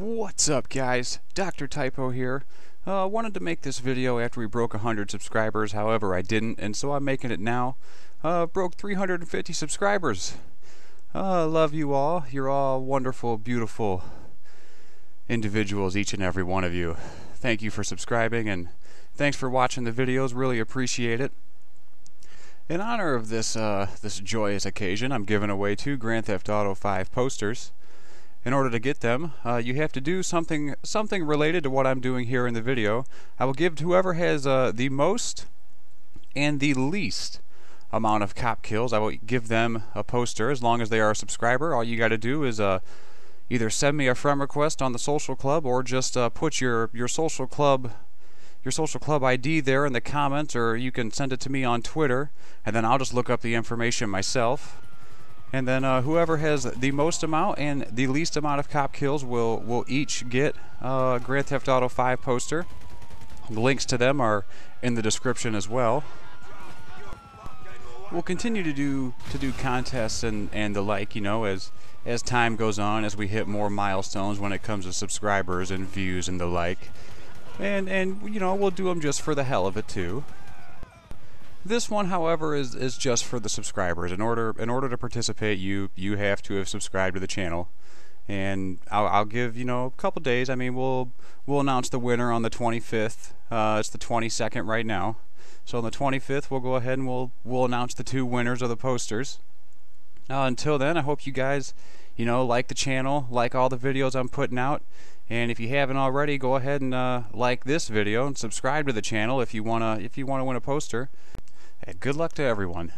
What's up guys? Dr. Typo here. I uh, wanted to make this video after we broke 100 subscribers, however I didn't, and so I'm making it now. Uh, broke 350 subscribers. Uh, love you all. You're all wonderful, beautiful individuals, each and every one of you. Thank you for subscribing and thanks for watching the videos. Really appreciate it. In honor of this uh, this joyous occasion, I'm giving away two Grand Theft Auto 5 posters in order to get them, uh, you have to do something something related to what I'm doing here in the video. I will give to whoever has uh, the most and the least amount of cop kills. I will give them a poster as long as they are a subscriber. All you got to do is uh, either send me a friend request on the social club or just uh, put your your social club your social club ID there in the comments or you can send it to me on Twitter and then I'll just look up the information myself and then uh, whoever has the most amount and the least amount of cop kills will will each get a Grand Theft Auto 5 poster. Links to them are in the description as well. We'll continue to do to do contests and and the like, you know, as as time goes on, as we hit more milestones when it comes to subscribers and views and the like. And and you know, we'll do them just for the hell of it too. This one, however, is, is just for the subscribers. In order in order to participate, you you have to have subscribed to the channel, and I'll, I'll give you know a couple days. I mean, we'll we'll announce the winner on the 25th. Uh, it's the 22nd right now, so on the 25th we'll go ahead and we'll we'll announce the two winners of the posters. Uh, until then, I hope you guys, you know, like the channel, like all the videos I'm putting out, and if you haven't already, go ahead and uh, like this video and subscribe to the channel if you wanna if you wanna win a poster. And good luck to everyone.